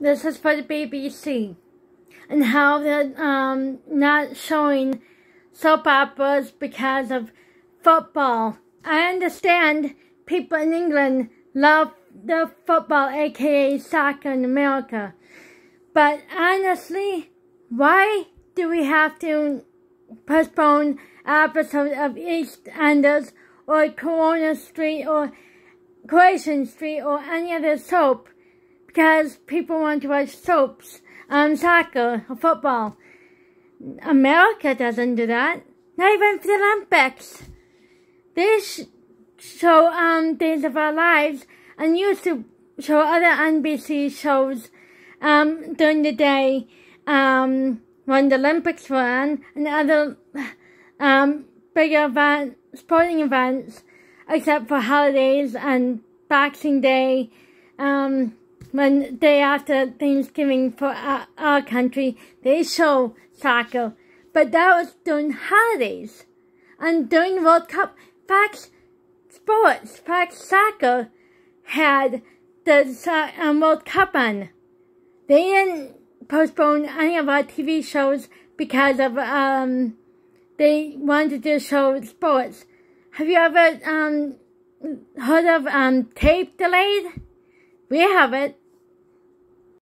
this is for the BBC and how they're um, not showing soap operas because of football. I understand people in England love the football, aka soccer in America. But honestly, why do we have to postpone episodes of EastEnders or Corona Street or Coronation Street or any other soap because people want to watch soaps on soccer or football. America doesn't do that. Not even for the Olympics. They sh show um, Days of Our Lives and used to show other NBC shows um, during the day um, when the Olympics were on and other um, bigger event, sporting events except for holidays and Boxing Day, um, when day after Thanksgiving for our, our country, they show soccer. But that was during holidays. And during World Cup, Fox Sports, Fox Soccer had the um, World Cup on. They didn't postpone any of our TV shows because of, um, they wanted to show sports. Have you ever um, heard of um, tape delayed? We have it.